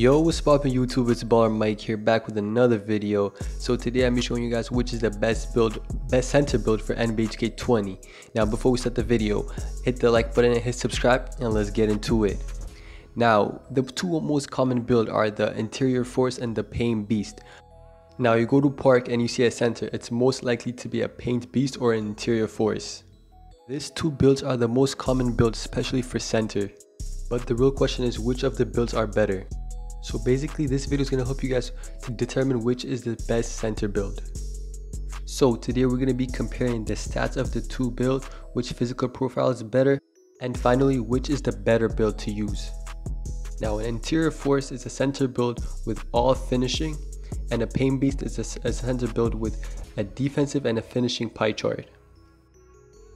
Yo, what's poppin' YouTube? It's Baller Mike here, back with another video. So today I'm showing you guys which is the best build, best center build for NBA 2K20. Now, before we start the video, hit the like button and hit subscribe, and let's get into it. Now, the two most common build are the Interior Force and the Paint Beast. Now, you go to Park and you see a center, it's most likely to be a Paint Beast or an Interior Force. These two builds are the most common builds, especially for center. But the real question is which of the builds are better? So basically this video is going to help you guys to determine which is the best center build. So today we're going to be comparing the stats of the two builds, which physical profile is better, and finally which is the better build to use. Now an interior force is a center build with all finishing, and a paint beast is a, a center build with a defensive and a finishing pie chart.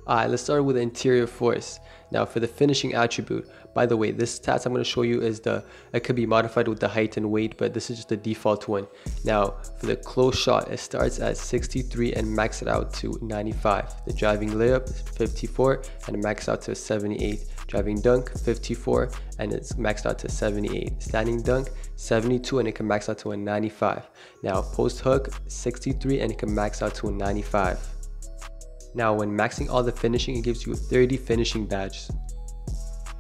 Alright, let's start with interior force. Now for the finishing attribute, by the way, this stats I'm going to show you is the, it could be modified with the height and weight, but this is just the default one. Now for the close shot, it starts at 63 and max it out to 95. The driving layup is 54 and max out to 78. Driving dunk 54 and it's maxed out to 78. Standing dunk 72 and it can max out to a 95. Now post hook 63 and it can max out to a 95. Now when maxing all the finishing, it gives you 30 finishing badges.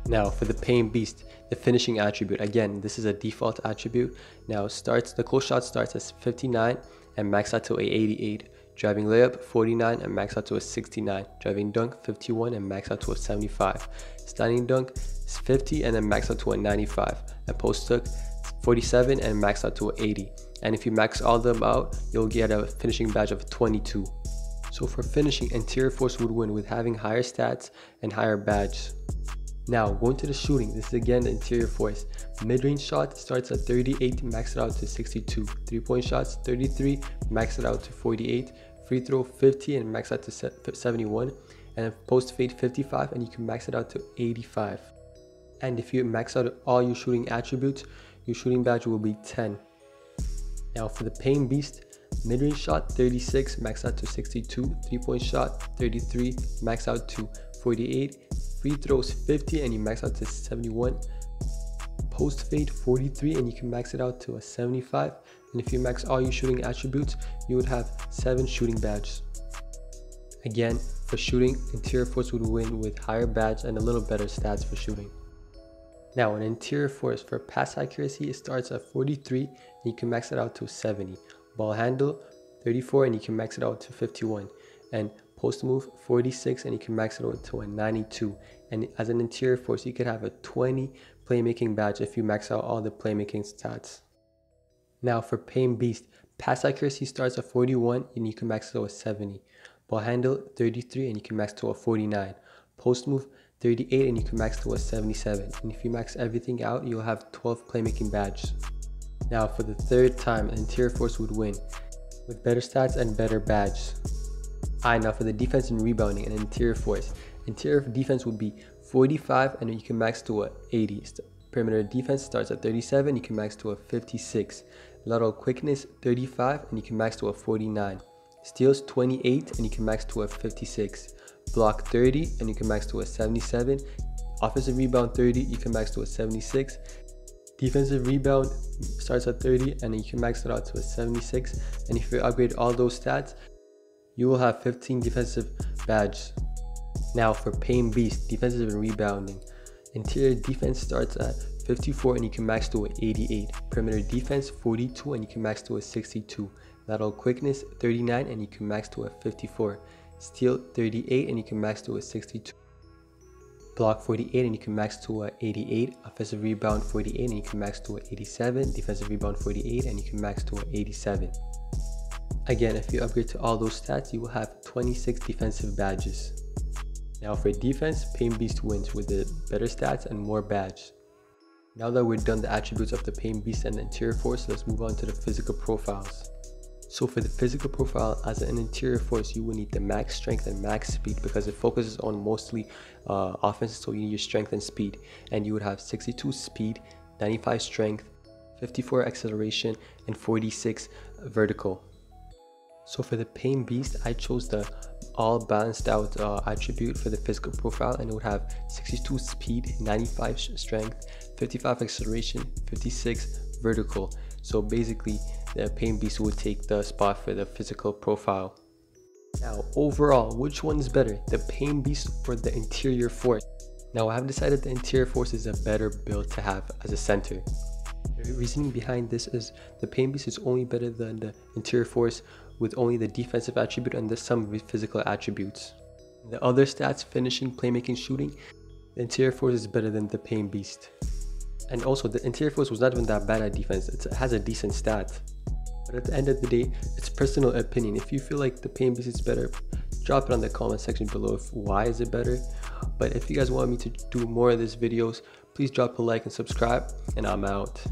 Now for the Paint Beast, the finishing attribute, again, this is a default attribute. Now starts the close shot starts as 59 and max out to a 88. Driving layup 49 and max out to a 69. Driving dunk 51 and max out to a 75. Standing dunk is 50 and then max out to a 95. And post hook 47 and max out to a 80. And if you max all them out, you'll get a finishing badge of 22. So for finishing, Interior Force would win with having higher stats and higher badge. Now, going to the shooting, this is again the Interior Force. Mid-range shot starts at 38, max it out to 62. Three-point shots, 33, max it out to 48. Free throw, 50 and max out to 71. And post fade, 55 and you can max it out to 85. And if you max out all your shooting attributes, your shooting badge will be 10. Now for the paint Beast, Mid-range shot 36, max out to 62. Three-point shot 33, max out to 48. Free throws 50 and you max out to 71. Post fade 43 and you can max it out to a 75. And if you max all your shooting attributes, you would have 7 shooting badges. Again, for shooting, Interior Force would win with higher badge and a little better stats for shooting. Now, an Interior Force for pass accuracy, it starts at 43 and you can max it out to 70 ball handle 34 and you can max it out to 51 and post move 46 and you can max it out to a 92 and as an interior force you could have a 20 playmaking badge if you max out all the playmaking stats. Now for paint beast pass accuracy starts at 41 and you can max it out at 70 ball handle 33 and you can max to a 49 post move 38 and you can max to a 77 and if you max everything out you'll have 12 playmaking badges now for the third time, Interior Force would win with better stats and better badge. Alright, now for the defense and rebounding and Interior Force. Interior defense would be 45 and you can max to a 80. Perimeter defense starts at 37, you can max to a 56. Lateral quickness 35 and you can max to a 49. Steals 28 and you can max to a 56. Block 30 and you can max to a 77. Offensive rebound 30, you can max to a 76. Defensive rebound starts at 30 and you can max it out to a 76. And if you upgrade all those stats, you will have 15 defensive badges. Now for Paint Beast, defensive and rebounding. Interior defense starts at 54 and you can max to an 88. Perimeter defense 42 and you can max to a 62. Lateral quickness 39 and you can max to a 54. Steal 38 and you can max to a 62 block 48 and you can max to a 88 offensive rebound 48 and you can max to a 87 defensive rebound 48 and you can max to a 87 again if you upgrade to all those stats you will have 26 defensive badges. Now for defense paint beast wins with the better stats and more badge now that we're done the attributes of the paint beast and the interior force let's move on to the physical profiles so for the physical profile as an interior force, you will need the max strength and max speed because it focuses on mostly uh, offense. So you need your strength and speed, and you would have 62 speed, 95 strength, 54 acceleration, and 46 vertical. So for the paint beast, I chose the all balanced out uh, attribute for the physical profile and it would have 62 speed, 95 strength, 55 acceleration, 56 vertical. So basically, the Paint Beast would take the spot for the physical profile. Now, overall, which one is better, the Paint Beast or the Interior Force? Now, I have decided the Interior Force is a better build to have as a center. The reasoning behind this is the Paint Beast is only better than the Interior Force with only the defensive attribute and the some physical attributes. The other stats, finishing, playmaking, shooting, the Interior Force is better than the Paint Beast. And also, the Interior Force was not even that bad at defense, it has a decent stat. But at the end of the day, it's personal opinion. If you feel like the Beast is better, drop it on the comment section below if why is it better. But if you guys want me to do more of these videos, please drop a like and subscribe, and I'm out.